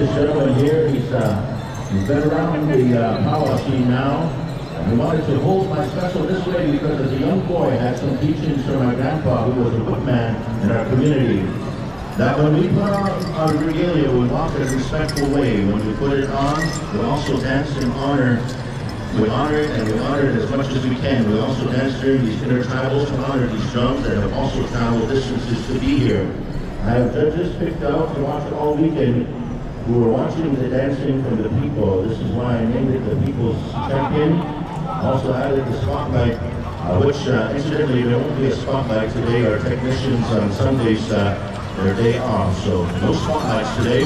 this gentleman here. He's, uh, he's been around the uh, powwow scene now. We wanted to hold my special this way because as a young boy, I had some teachings from my grandpa who was a bookman in our community. That when we put on our regalia, we walk in a respectful way. When we put it on, we also dance in honor we honor it and we honor it as much as we can. We also dance during these intertribals to honor these drums that have also traveled distances to be here. I have judges picked out to watch it all weekend who were watching the dancing from the people. This is why I named it the People's Champion. Also added the spotlight, uh, which uh, incidentally there won't be a spotlight today. Our technicians on Sundays, uh, their day off, so no spotlights today.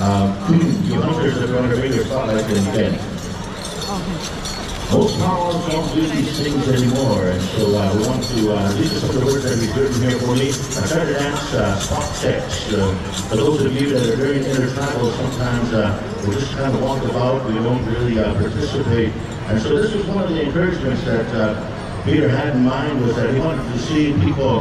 Um, you hunters are going to bring your spotlight in again. Most powwows don't do these things anymore, and so uh, we want to, uh, these are some of the words that he's written here for me. I tried to dance uh, checks. Uh, for those of you that are very intertribal, sometimes uh, we just kind of walk about, we don't really uh, participate. And so this was one of the encouragements that uh, Peter had in mind was that he wanted to see people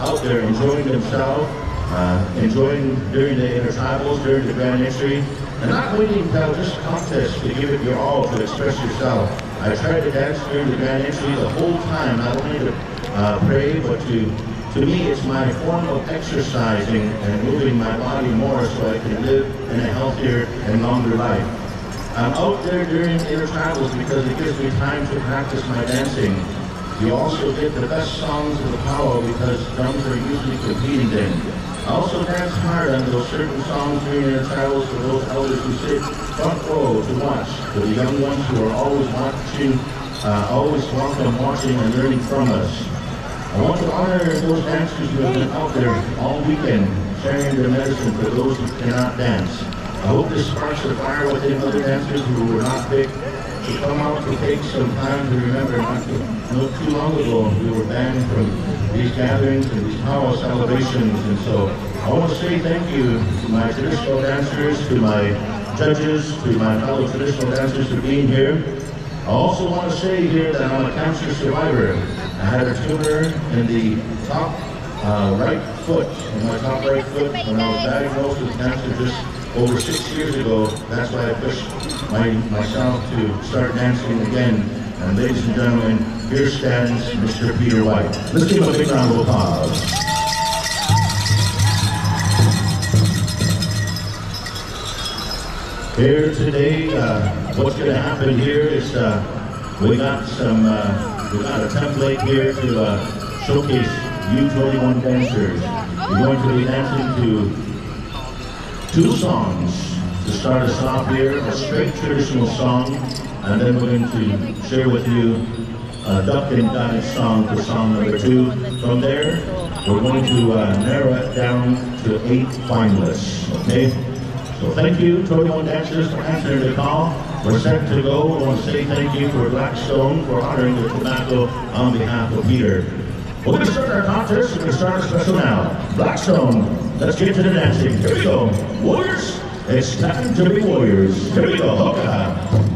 out there enjoying themselves, uh, enjoying during the intertribals, during the grand entry, and not waiting until just contest to give it your all to express yourself. I tried to dance during the grand entry the whole time, not only to uh, pray, but to, to me, it's my form of exercising and moving my body more so I can live in a healthier and longer life. I'm out there during intertribals because it gives me time to practice my dancing. You also get the best songs of the powwow because drums are usually competing then. I also hard on those certain songs their travels for those elders who sit front row to watch, for the young ones who are always watching, uh, always welcome watching and learning from us. I want to honor those dancers who have been out there all weekend sharing their medicine for those who cannot dance. I hope this sparks a fire within other dancers who were not picked to come out to take some time to remember not, not too long ago we were banned from these gatherings and these powwow celebrations. And so I want to say thank you to my traditional dancers, to my judges, to my fellow traditional dancers for being here. I also want to say here that I'm a cancer survivor. I had a tumor in the top uh, right foot, in my top right foot, when I was diagnosed with cancer just over six years ago. That's why I pushed my, myself to start dancing again. And ladies and gentlemen, here stands Mr. Peter White. Let's give him a big round of applause. Here today, uh, what's going to happen here is uh, we got some, uh, we got a template here to uh, showcase you 21 dancers. We're going to be dancing to two songs to start us off here, a straight traditional song, and then we're going to share with you a duck and dive song for song number two. From there, we're going to uh, narrow it down to eight finalists, okay? So thank you, 21 dancers, for answering the call. We're set to go. I want to say thank you for Blackstone for honoring the tobacco on behalf of Peter. We're going to start our contest. To start our special now. Blackstone, let's get to the dancing. Here we go. Warriors, it's time to be warriors. Here we go.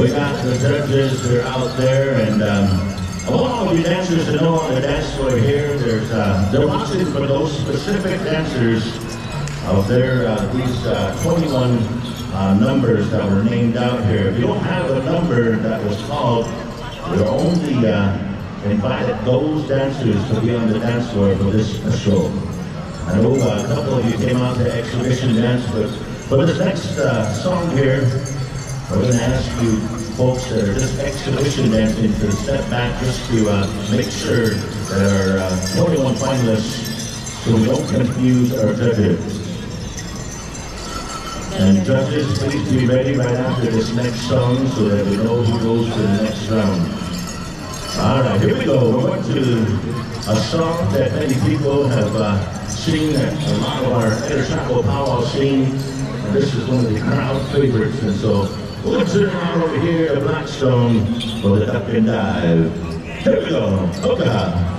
We got the judges, they're out there, and um, I want all of you dancers to know on the dance floor here, there's, uh, they're watching for those specific dancers of their, uh, these uh, 21 uh, numbers that were named out here. If you don't have a number that was called, we're only uh, invited those dancers to be on the dance floor for this show. I know a couple of you came out to exhibition dance, but for this next uh, song here, we're going to ask you folks that are just exhibition dancing to step back just to uh, make sure that our uh, 21 finalists, so we don't confuse our judges. And judges, please be ready right after this next song so that we know who goes to the next round. All right, here we go. We're going to a song that many people have uh, seen, that a lot of our Inner Chapel powwow sing. And this is one of the crowd favorites, and so we'll turn on over here to Blackstone for the duck and dive. Here we go. Hoka.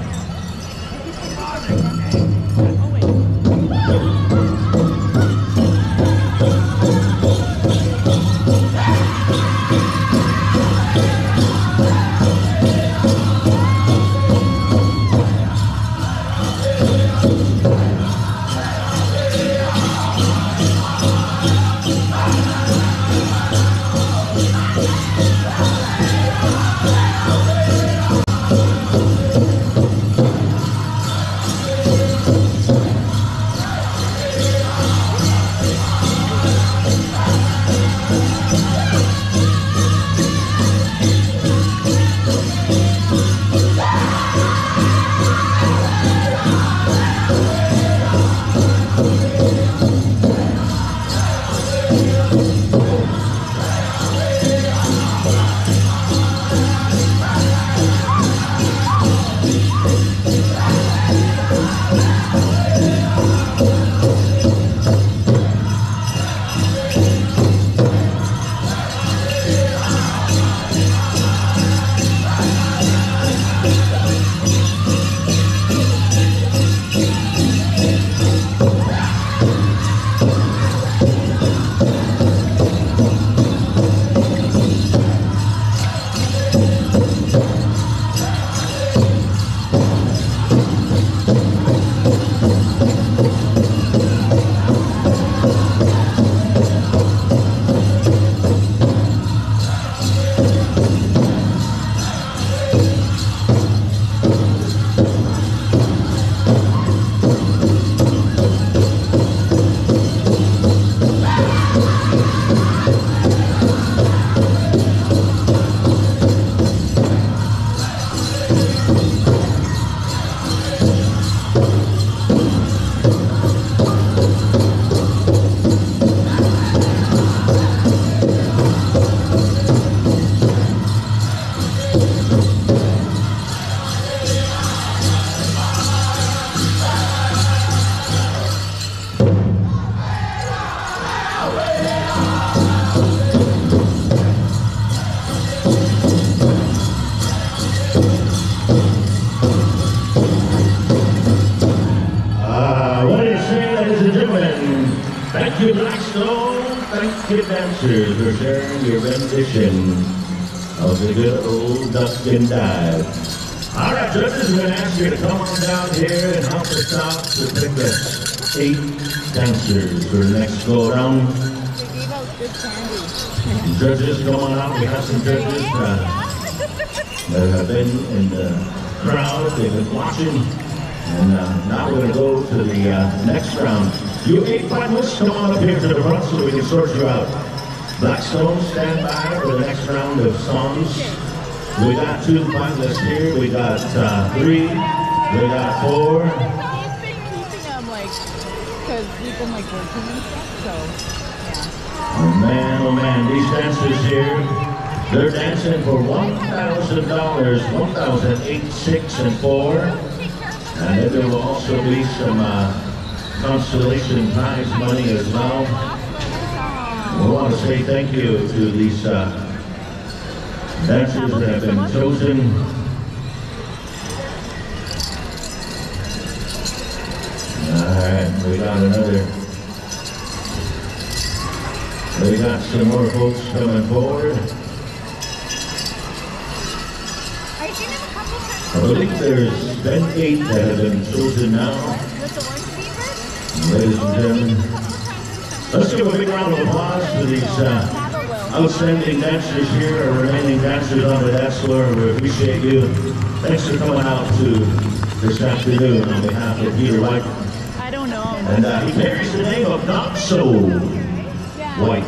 Old duck and dive. All right, judges, we're going to ask you to come on down here and help us out to pick the eight dancers for the next go around. judges, come on out. We have some judges uh, that have been in the crowd. They've been watching. And uh, now we're going to go to the uh, next round. You eight finalists, come on up here to the front so we can sort you out. Blackstone, stand by for the next round of songs. We got two finalists here. We got uh, three. We got four. I've been keeping them like, because we've been like working and stuff, so yeah. Oh man, oh man, these dancers here, they're dancing for $1,000, 1008 6 and 4. And then there will also be some uh, constellation prize money as well. I want to say thank you to these uh, Matches have been chosen. Alright, we got another. We got some more folks coming forward. I believe there's been eight that have been chosen now. Ladies and gentlemen, let's give a big round of applause for these uh, outstanding dancers here, our remaining dancers on the dance floor. We appreciate you. Thanks for coming out to this afternoon on behalf of Peter White. I don't know. And uh, he carries the name of Not So White.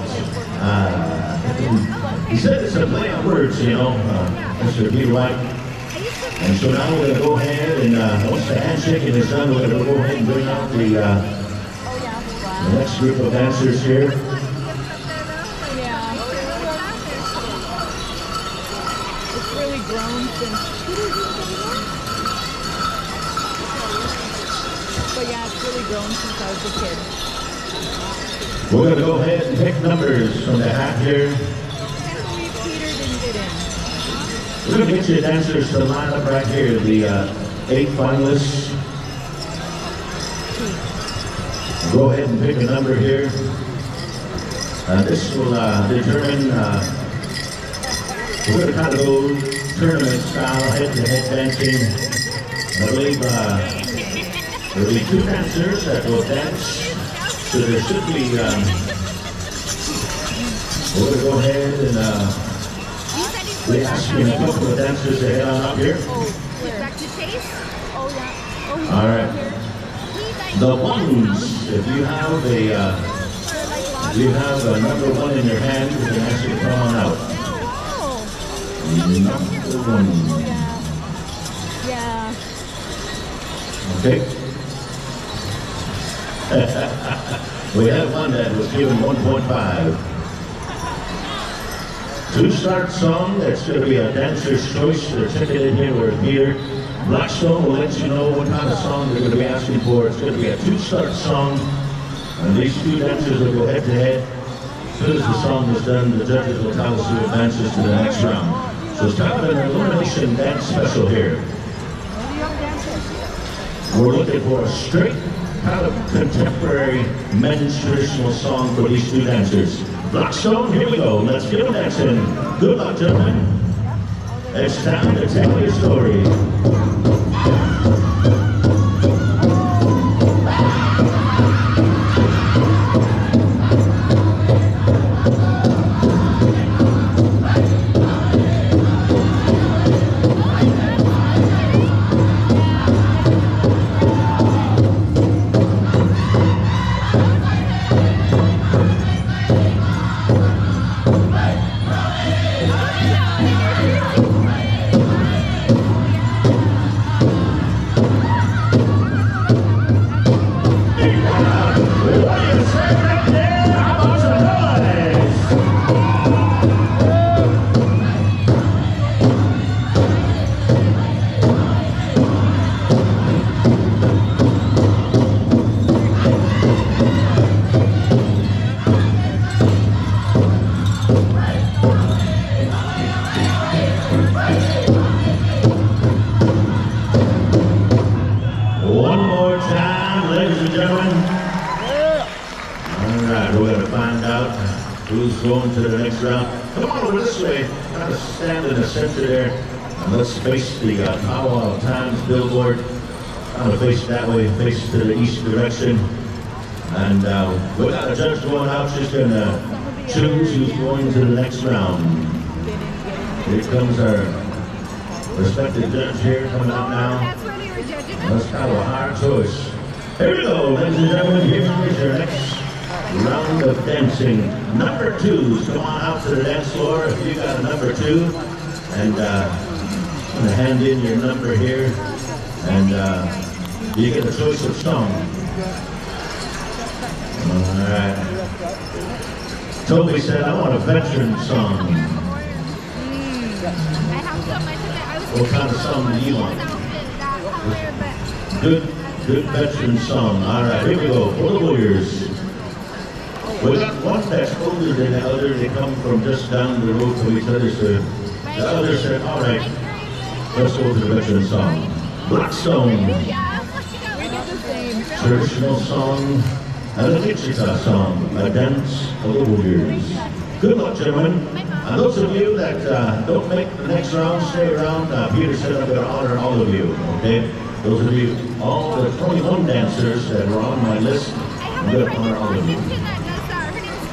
Uh, he said it's a play on words, you know, uh, Mr. Peter White. And so now we're going to go ahead and uh, once the handshake is done, we're going to go ahead and bring out the, uh, the next group of dancers here. Yeah. It's really grown since. But yeah, it's really grown since I was a kid. We're going to go ahead and pick numbers from the hat here. We're going to get you dancers to line up right here, the uh, eight finalists. Go ahead and pick a number here. Uh, this will uh, determine, uh, we're going to kind of go tournament style, head-to-head dancing. I believe uh, there'll be two dancers that will dance. So there should be, um, we're going to go ahead and uh, we asking a couple of dancers to head on up here. Where? Dr. Chase? Yeah. He's All right. The ones, if you have a, uh, if you have a number one in your hand, you can actually come on out. Number one. yeah. Yeah. Okay? we have one that was given 1.5. Two start song, that's going to be a dancer's choice. They're ticketed here with here. Blackstone will let you know what kind of song they're going to be asking for. It's going to be a two start song. And these two dancers will go head to head. As soon as the song is done, the judges will tell us who advances to the next round. So it's kind of an elimination dance special here. We're looking for a straight, kind of contemporary men's traditional song for these two dancers. Blackstone, here we go. Let's get them dancing. Good luck, gentlemen. It's time to tell your story. Going to the next round. Come on over this way. Kind of stand in the center there. And let's face the uh, Powwow Times billboard. Kind of face that way, face to the east direction. And uh, got a judge going out. She's gonna choose who's going to the next round. Here comes our respected judge here coming out now. That's kind of a hard choice. Here we go, ladies and gentlemen. Here is your next round of dancing. Number twos, come on out to the dance floor if you got a number two. And uh, hand in your number here. And uh, you get a choice of song. All right. Toby said, I want a veteran song. What kind of song do you want? Good, good veteran song. All right, here we go. For the Warriors. We got one that's older than the other. They come from just down the road from each other. So the other said, all right, let's go to the veteran song. Blackstone, traditional song, and a Wichita song, a dance of the Warriors. Good luck, gentlemen. Uh, those of you that uh, don't make the next round, stay around. Uh, Peter said I'm going to honor all of you, okay? Those of you, all the 21 dancers that were on my list, I'm going to honor all of you.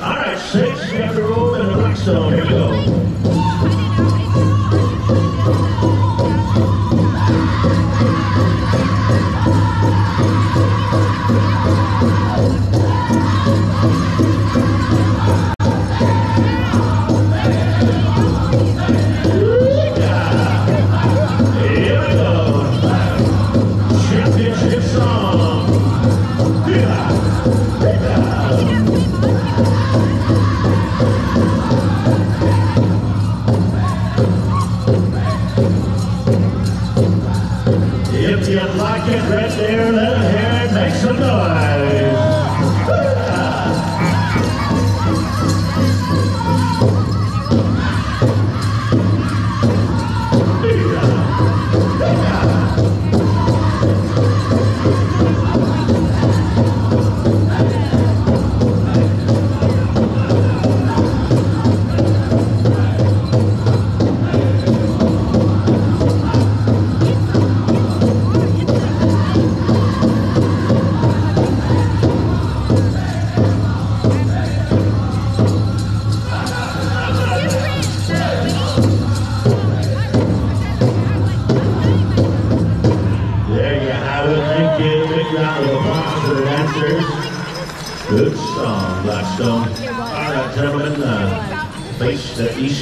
All right, six, after roll, and the Blackstone. Here we go.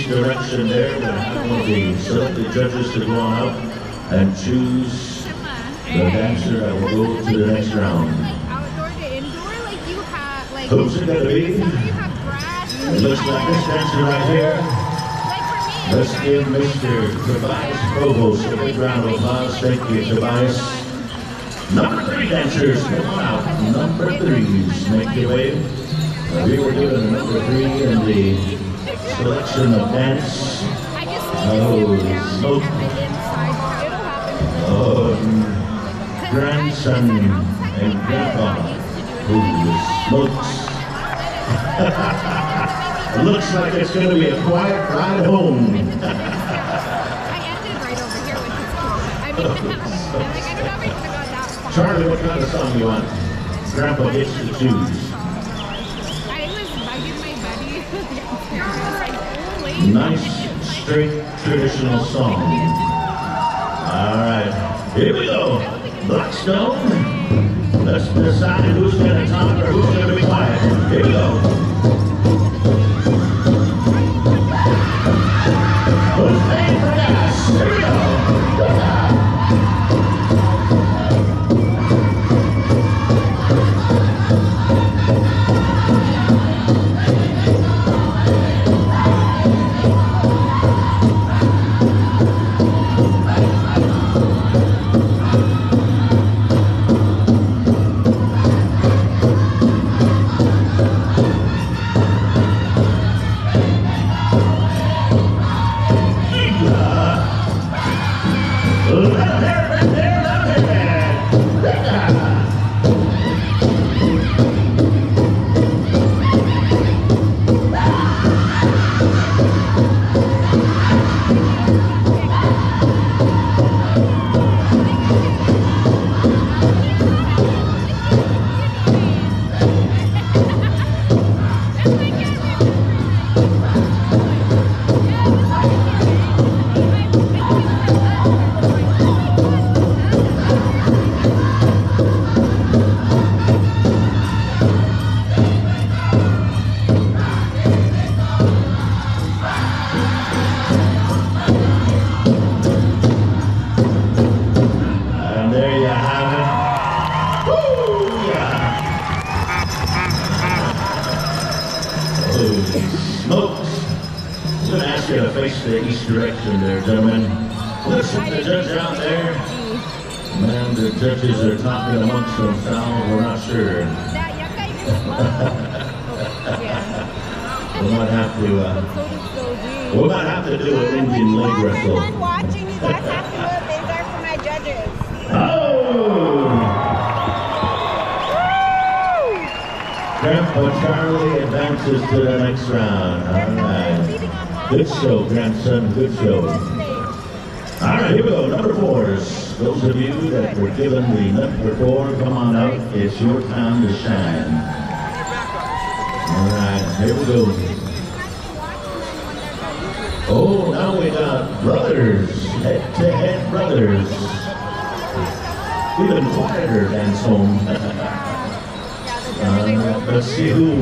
Direction there. Going to have the selected judges to go on up and choose the dancer that will go to the next round. To Who's it be? Some you have It looks like this dancer right here. Let's give Mr. Tobias Provost a big round of applause. Thank you, Tobias. Number three dancers, come on out. Number threes, make your way. Uh, we were given number three in the selection of dance. I just need Oh, to sit down smoke. at the inside. It'll happen. Oh, grandson and grandpa who smokes. It looks like it's going to be a quiet ride home. I ended right over here, which is cool. I mean, I'm like, I don't know if I should have gone that far. Charlie, what kind of song you want? Grandpa gets to choose. Nice, straight, traditional song. All right, here we go. Blackstone. Let's decide who's to talk or who's to be quiet. Here we go. Direction there, gentlemen. Listen to the judge out there. Man, the judges are talking amongst themselves. We're not sure. That young guy just left. Yeah. We might have to, uh, So did Soji. we might have to do an Indian leg Once I'm wrestle. watching, you guys have to move. These are for my judges. Oh! Grandpa Charlie advances to the next round. All right. Good show, grandson. Good show. All right, here we go. Number fours. Those of you that were given the number four, come on out. It's your time to shine. All right, here we go. Oh, now we got brothers, head-to-head brothers. Even quieter dance home. uh, let's see who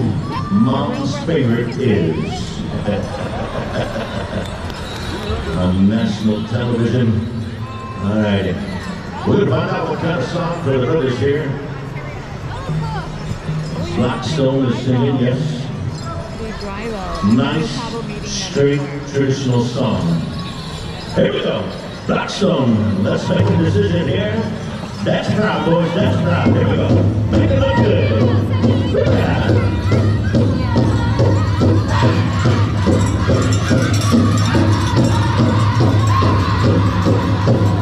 mom's favorite is. On national television. All righty. We're gonna find out what kind of song for the brothers here. Blackstone is singing, yes. Nice, straight, traditional song. Here we go. Blackstone, let's make a decision here. That's proud, boys, that's proud. Here we go. Make it look good. Yeah. Hey,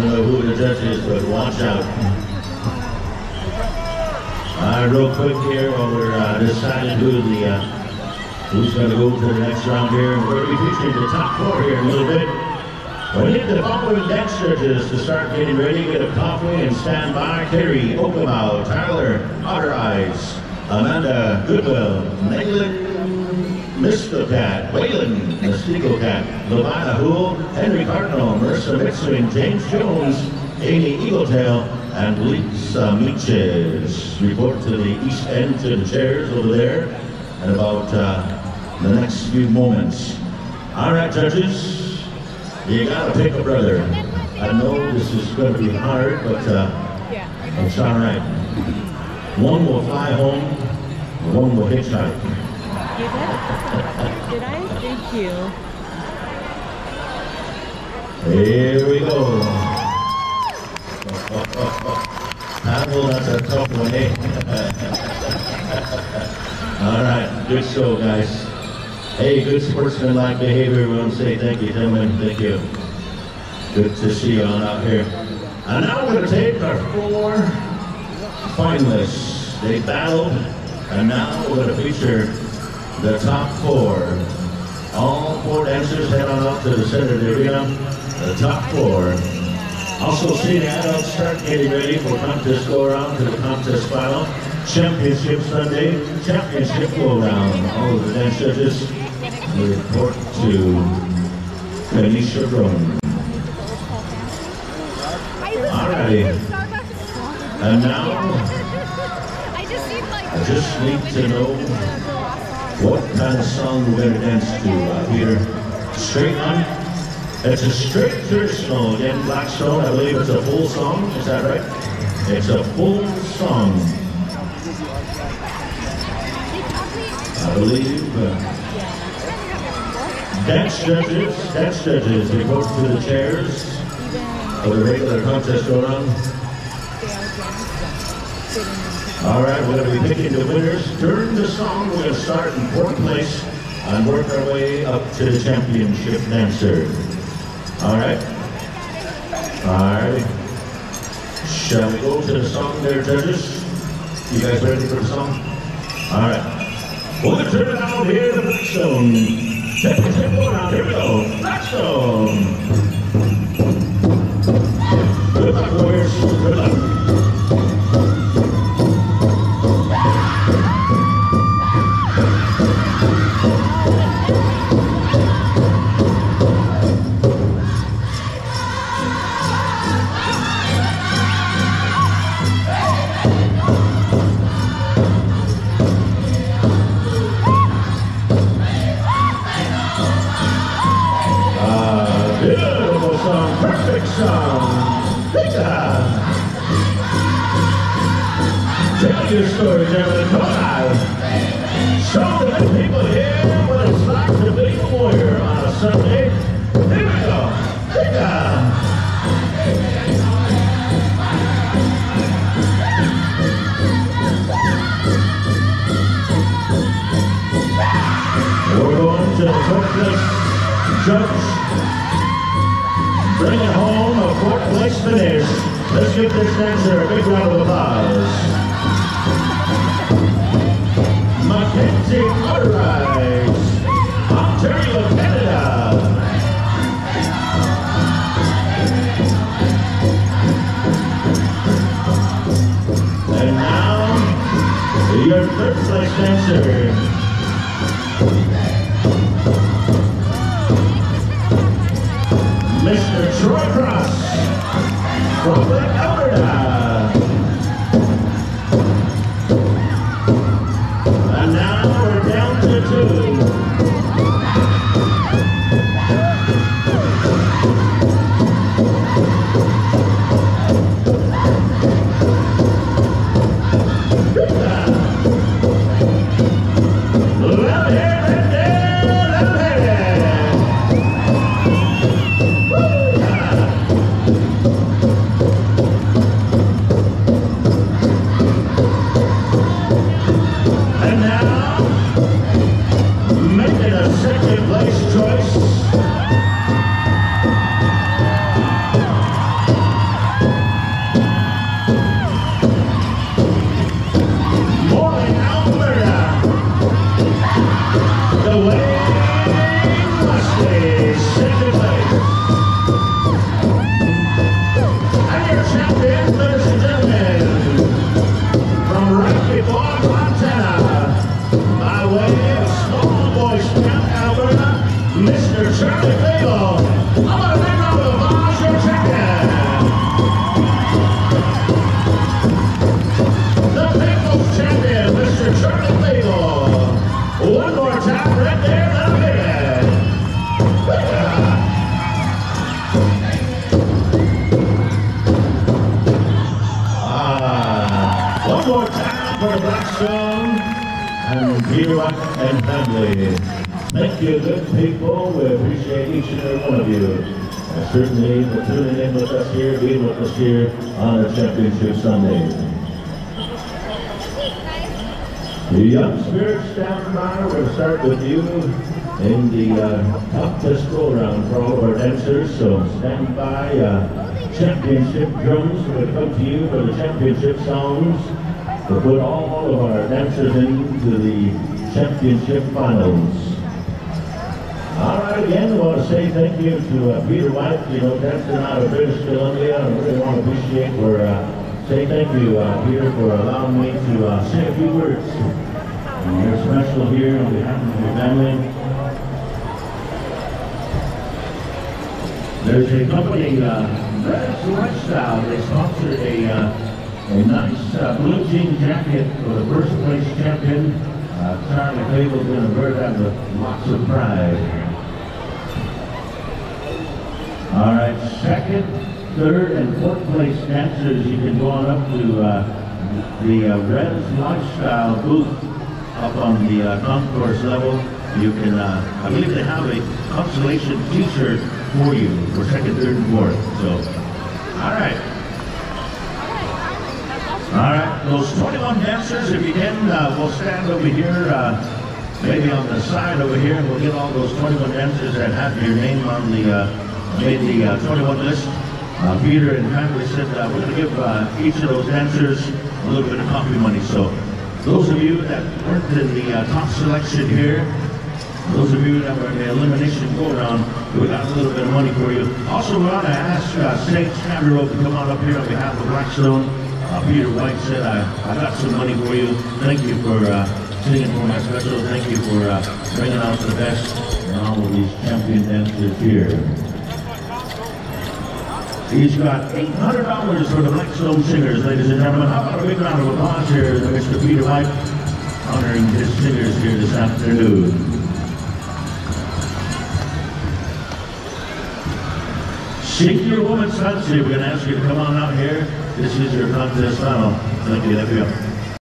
don't know who the judge is, but watch out. Right, real quick here, while we're uh, deciding who the uh, who's going to go to the next round here, we're going to be featuring the top four here in a little bit. We need the following dance judges to start getting ready, get a coffee, and stand by. Terry Okamo, Tyler Otter Eyes, Amanda Goodwill, Megan Mr. Cat, Waylon Mystico Cat, Lavina Hool, Henry Cardinal, Marissa Mitswing, James Jones, Amy Eagletail, and Lisa Meaches. Report to the east end to the chairs over there in about uh, the next few moments. All right, judges. You gotta pick a brother. I know this is gonna be hard, but uh, it's all right. One will fly home, one will hitchhike. I? Did I? Thank you. Here we go. Apple, that's a tough one, eh? All right, good show, guys. Hey, good sportsmanlike behavior. We want to say thank you, gentlemen. Thank you. Good to see you on out here. And now we're going to take our four finalists. They battled, and now we're going to feature the top four. All four dancers head on up to the center of the arena. The top four. Also see the adults start getting ready for contest go around to the contest final. Championship Sunday, championship go around. All of the dance judges report to Kanisha Brown. Alrighty. And now I just seem like I just need to know what kind of song we're gonna dance to, uh, Peter. Straight on? It's a straight through song again, Blackstone, I believe it's a full song, is that right? It's a full song, I believe. uh, Dance judges, dance judges, they go to the chairs of the regular contest going on. All right, we're going to be picking the winners. During the song, we're going to start in fourth place and work our way up to the championship dancer. All right? All right. Shall we go to the song there, judges? You guys ready for the song? All right. We're going to turn it out here to Blackstone. Take the tempo around. Here we go. Blackstone. Good luck, Warriors. Good luck. The good people here what it's like to be a warrior on a Sunday. Here we go. We're going to the judge. Bring it home a fourth place finish. Let's give this dancer a big round of applause. Alberta. With you in the uh, top pistol round for all of our dancers. So stand by. Uh, championship drums to come to you for the championship songs to put all of our dancers into the championship finals. All right, again, I want to say thank you to uh, Peter White, you know, dancing out of British Columbia. I really want to appreciate for uh, say thank you, uh, Peter, for allowing me to uh, say a few words. And you're special here on behalf of your family. There's a company, uh, Red's Lifestyle. They sponsored a, uh, a nice uh, blue jean jacket for the first place champion. Uh, Charlie Fable's going to wear that with lots of pride. All right, second, third, and fourth place dancers, you can go on up to uh, the uh, Red's Lifestyle booth up on the uh, concourse level. You can, uh, I believe they have a consolation t-shirt for you for second, third, and fourth. So, all right. All right, those 21 dancers, if you can, uh, we'll stand over here, uh, maybe on the side over here, and we'll get all those 21 dancers that have your name on the, uh, made the uh, 21 list. Uh, Peter and kindly said uh, we're going to give uh, each of those dancers a little bit of coffee money. So those of you that weren't in the uh, top selection here, those of you that were in the elimination go around, we got a little bit of money for you. Also, we want to ask uh, Sage Scarborough to come on up here on behalf of Blackstone. Uh, Peter White said, I, I got some money for you. Thank you for uh, singing for my special. Thank you for uh, bringing out the best in all of these champion dancers here. He's got $800 for the Blackstone Singers, ladies and gentlemen. How about a big round of applause here to Mr. Peter White, honoring his singers here this afternoon. Shake your woman's fancy. We're going to ask you to come on out here. This is your contest final. Thank you. Thank you.